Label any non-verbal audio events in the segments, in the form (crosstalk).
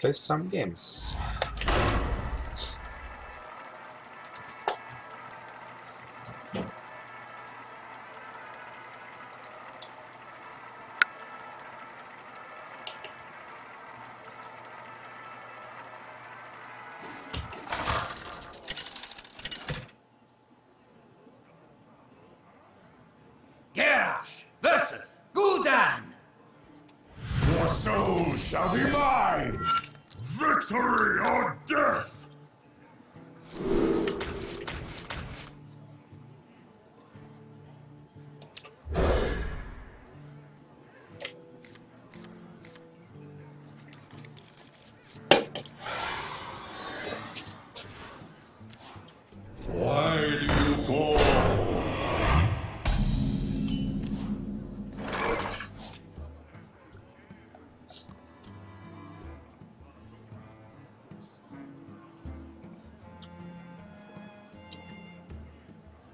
play some games.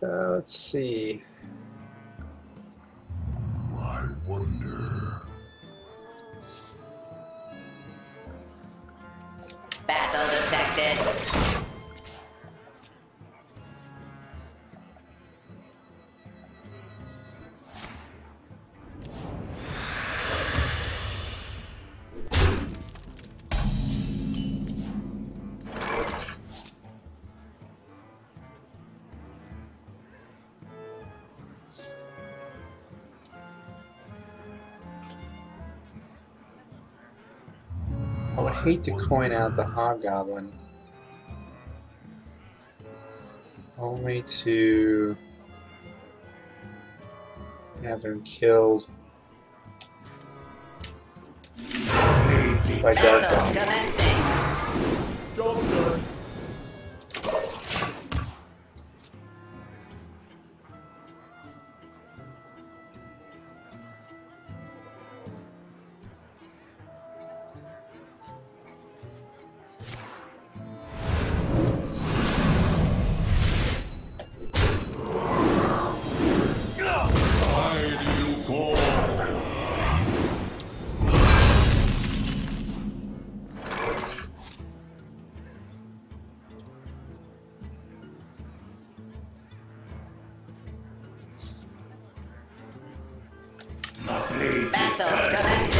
Uh, let's see. Hate to coin out the Hobgoblin. Only to have him killed by Dark commencing. Battle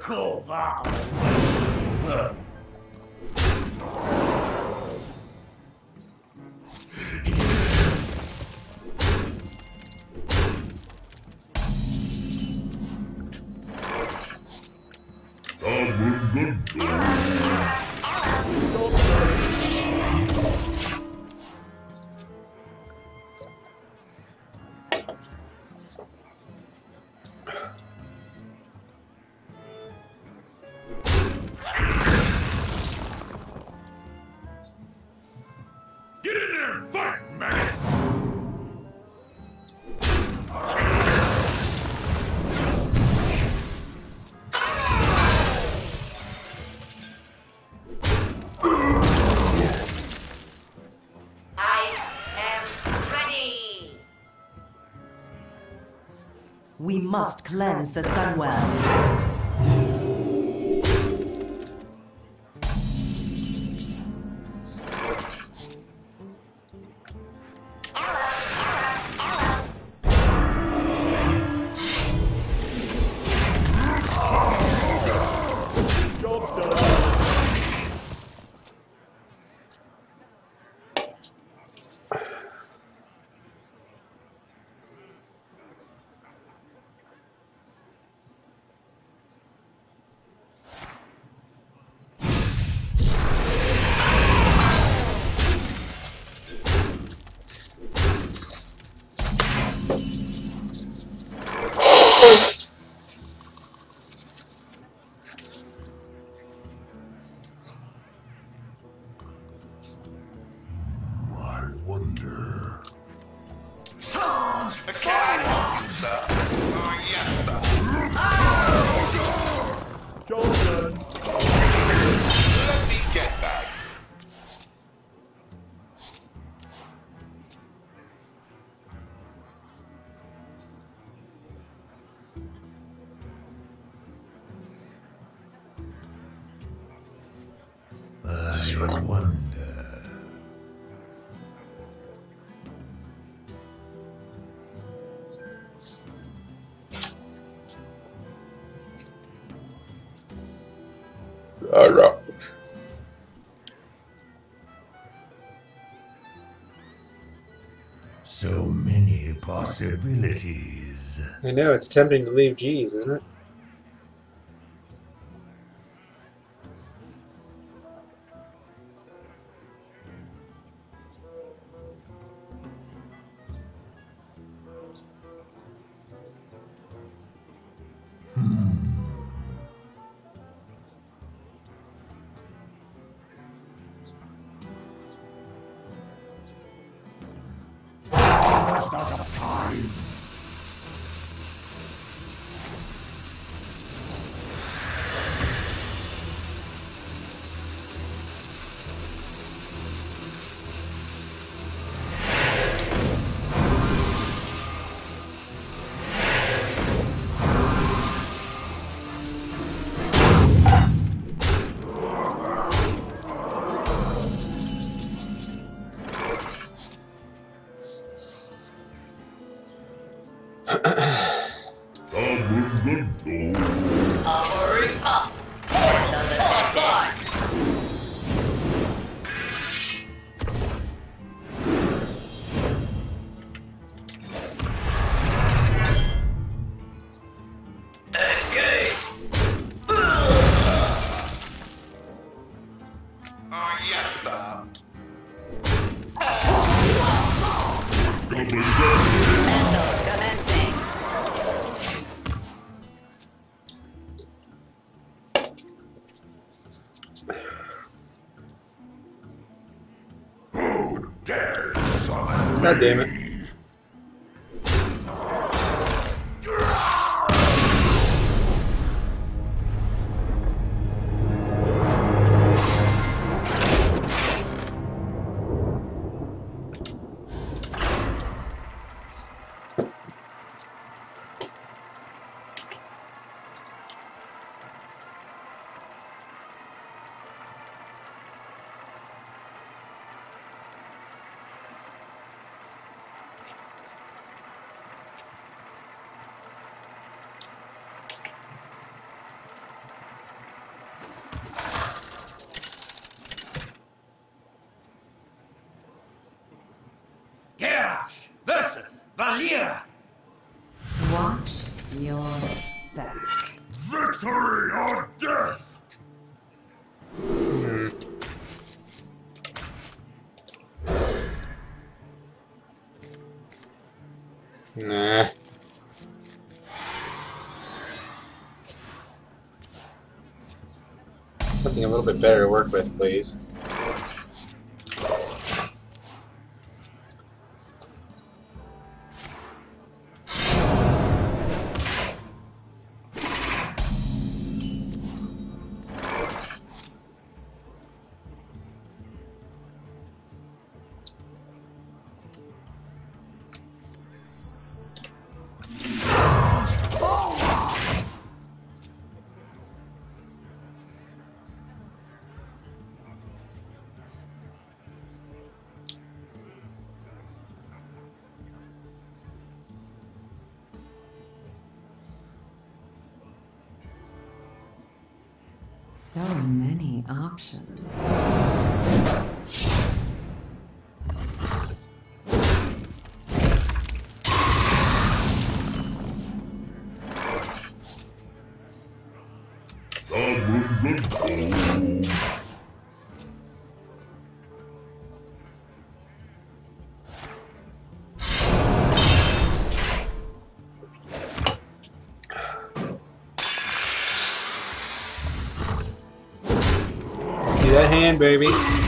You call We must cleanse the Sunwell. So many possibilities. I know, it's tempting to leave G's, isn't it? God damn it. Nah. Something a little bit better to work with, please. So many options. hand, baby.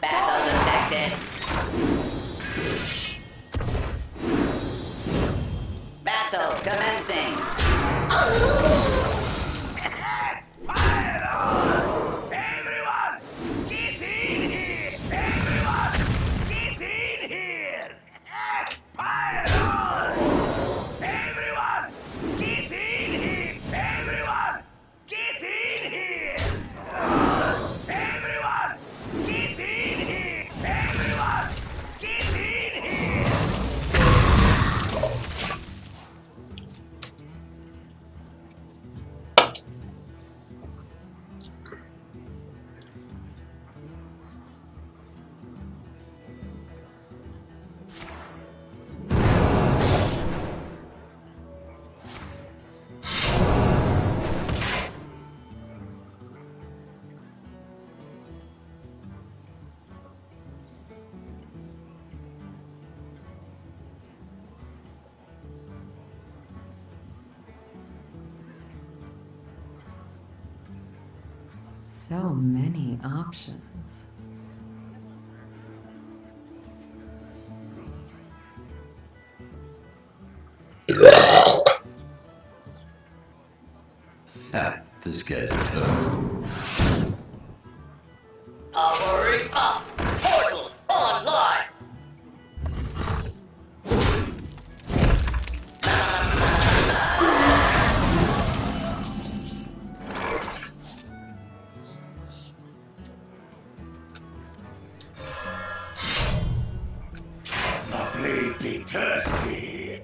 Battle detected. Battle commencing. so many options. ah, this guy's toast. thirsty.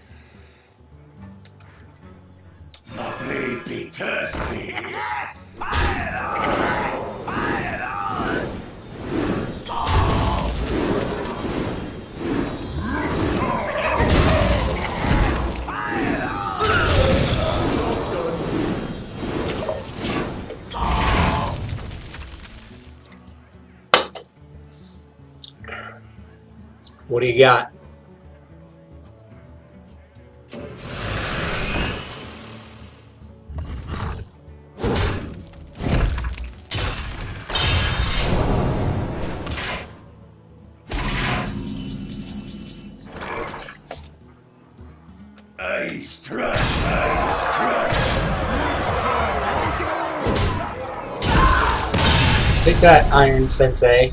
Lovely be thirsty. Fire on! Fire on! What do you got? Ice truck, ice truck. Take that, Iron Sensei.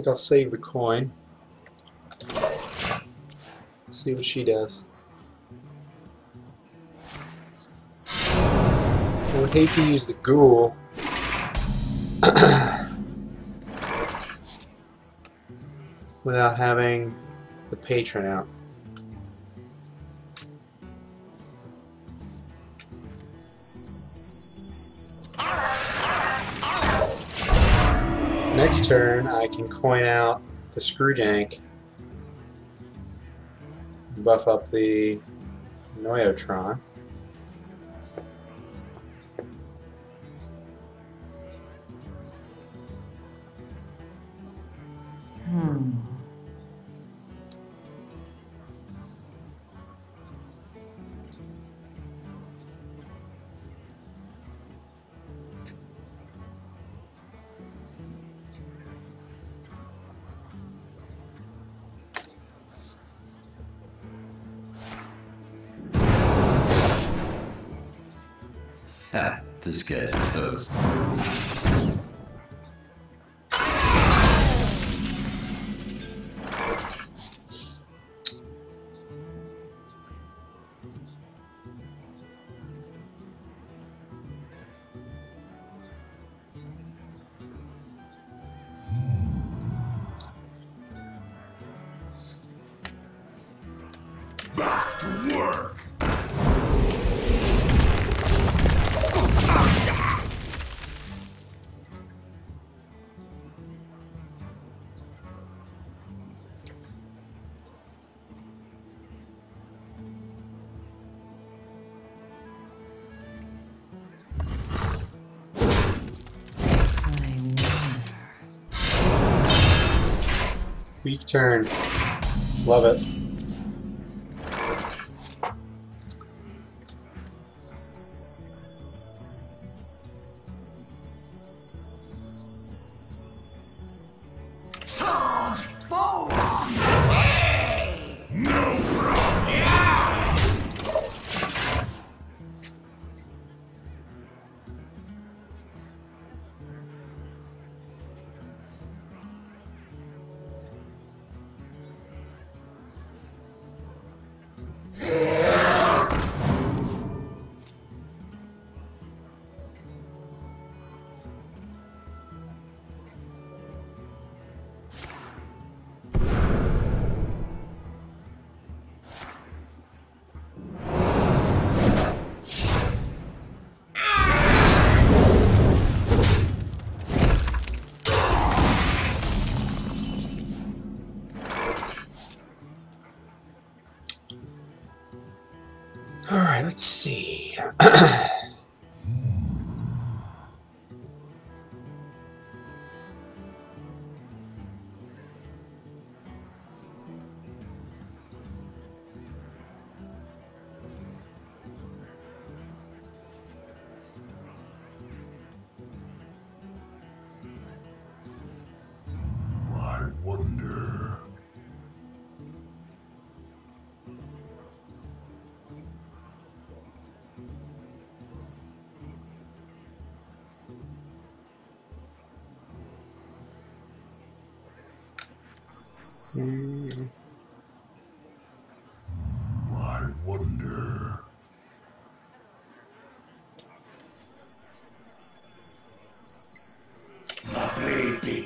Think I'll save the coin. See what she does. I would hate to use the ghoul. (coughs) without having the patron out. Next turn, I can coin out the Screwjank, buff up the Annoy-o-Tron. Turn. Love it. Alright, let's see. (clears throat)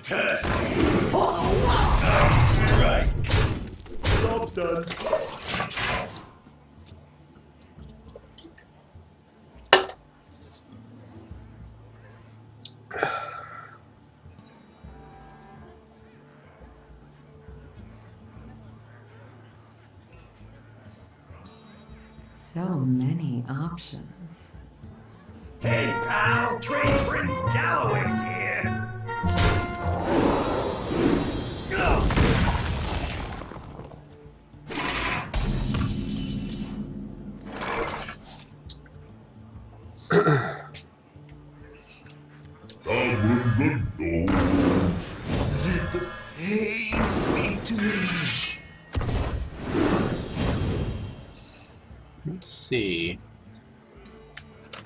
Thirsty. Strike. Job's done. So many options. Hey, pal, Trade Prince Gallywix's here.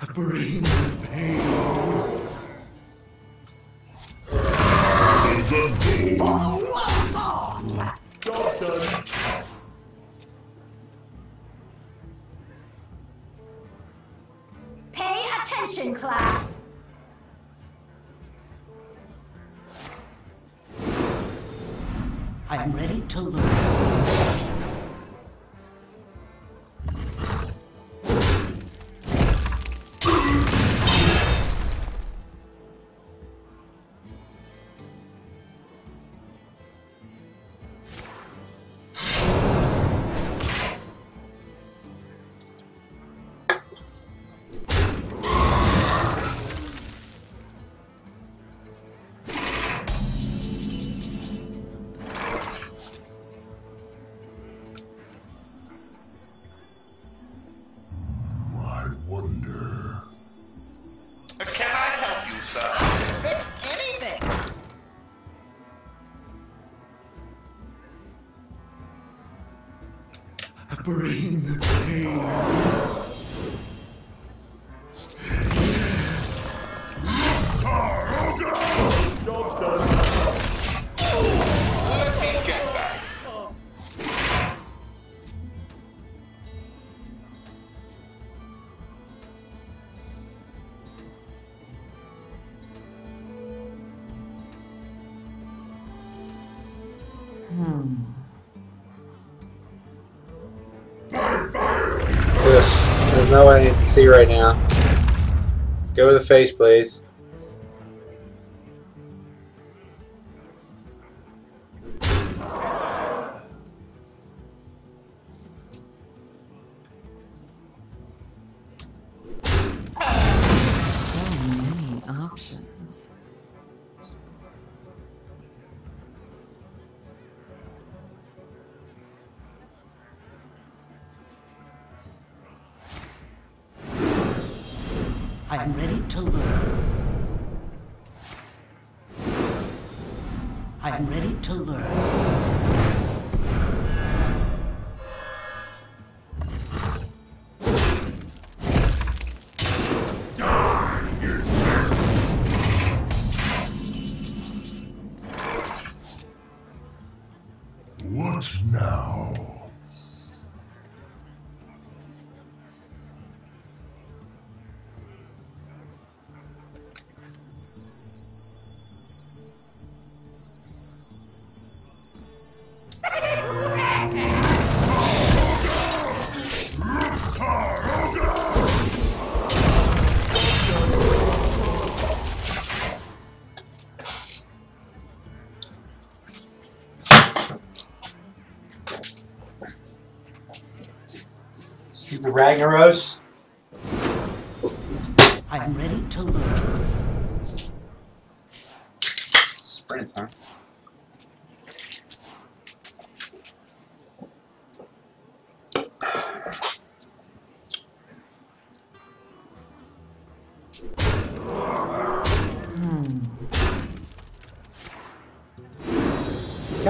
A bring the pain. There's a nose. Job's Ugh, there's no one I need to see right now. Go to the face, please. Now?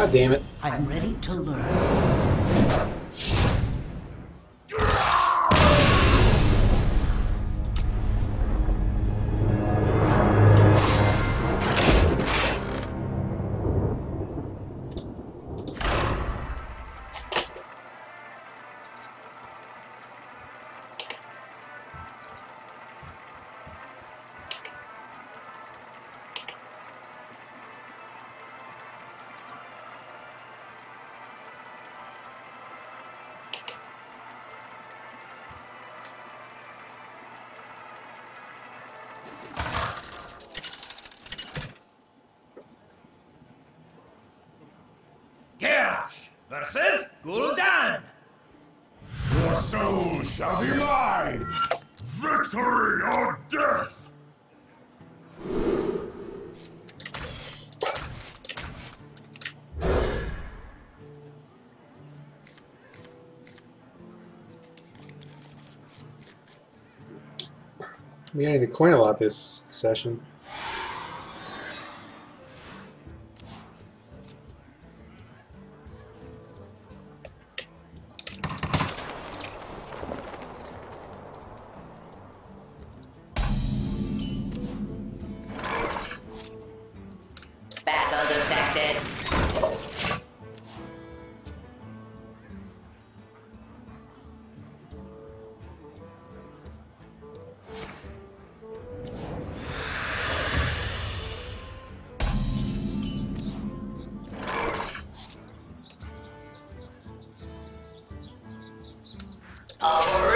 God damn it. I'm ready to learn. Battle shall be mine! Victory or death! We got the coin a lot this session. Operation